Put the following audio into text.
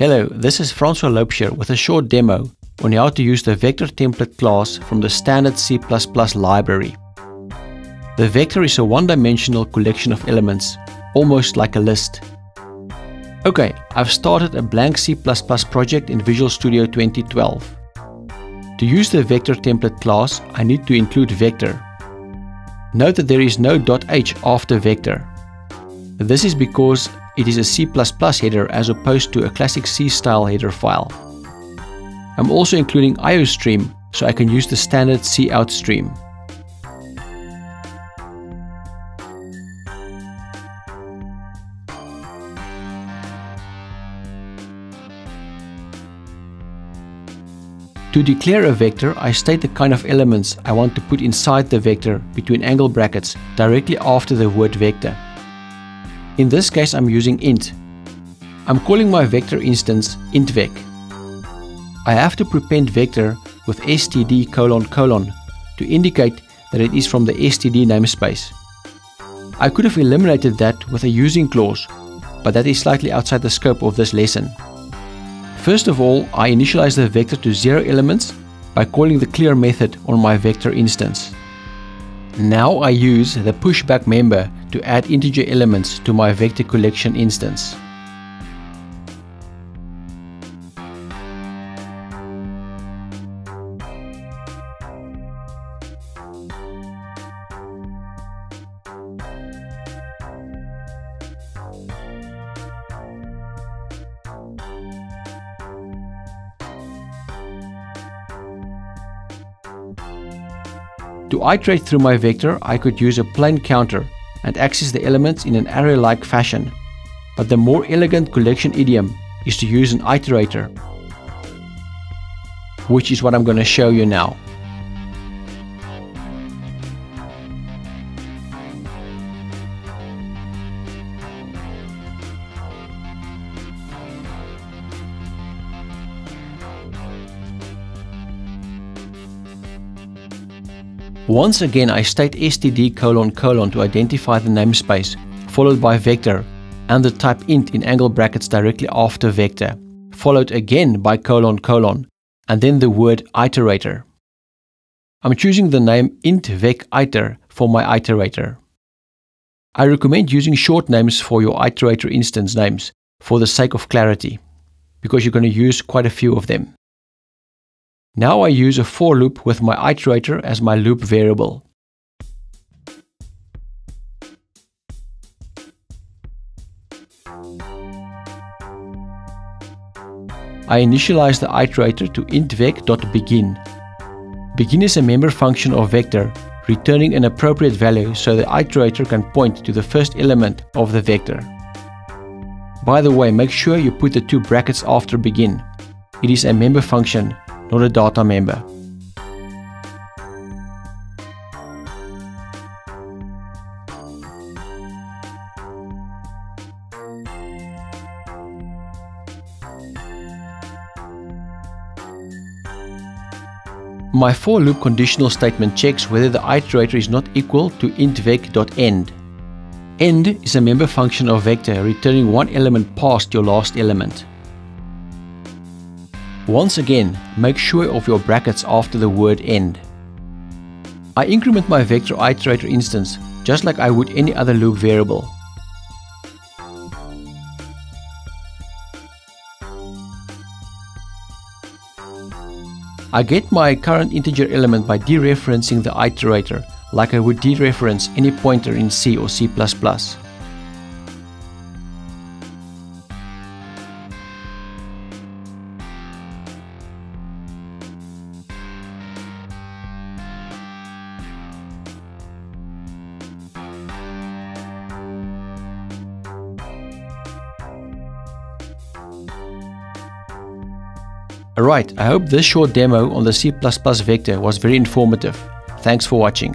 Hello, this is Francois Laubscher with a short demo on how to use the vector template class from the standard C++ library. The vector is a one-dimensional collection of elements, almost like a list. Okay, I've started a blank C++ project in Visual Studio 2012. To use the vector template class, I need to include vector. Note that there is no .h after vector. This is because it is a C++ header as opposed to a classic C style header file. I'm also including IOStream so I can use the standard cout stream. To declare a vector, I state the kind of elements I want to put inside the vector between angle brackets directly after the word vector. In this case I'm using int. I'm calling my vector instance intvec. I have to prepend vector with std colon colon to indicate that it is from the std namespace. I could have eliminated that with a using clause, but that is slightly outside the scope of this lesson. First of all, I initialize the vector to zero elements by calling the clear method on my vector instance. Now I use the pushback member to add integer elements to my vector collection instance. To iterate through my vector, I could use a plain counter and access the elements in an array-like fashion. But the more elegant collection idiom is to use an iterator, which is what I'm going to show you now. Once again I state std colon colon to identify the namespace, followed by vector, and the type int in angle brackets directly after vector, followed again by colon colon, and then the word iterator. I'm choosing the name intveciter for my iterator. I recommend using short names for your iterator instance names for the sake of clarity, because you're going to use quite a few of them. Now I use a for loop with my iterator as my loop variable. I initialize the iterator to intvec.begin. Begin is a member function of vector, returning an appropriate value so the iterator can point to the first element of the vector. By the way, make sure you put the two brackets after begin. It is a member function, not a data member. My for loop conditional statement checks whether the iterator is not equal to intvec.end. End is a member function of vector returning one element past your last element. Once again, make sure of your brackets after the word end. I increment my vector iterator instance just like I would any other loop variable. I get my current integer element by dereferencing the iterator like I would dereference any pointer in C or C++. Alright, I hope this short demo on the C++ vector was very informative. Thanks for watching.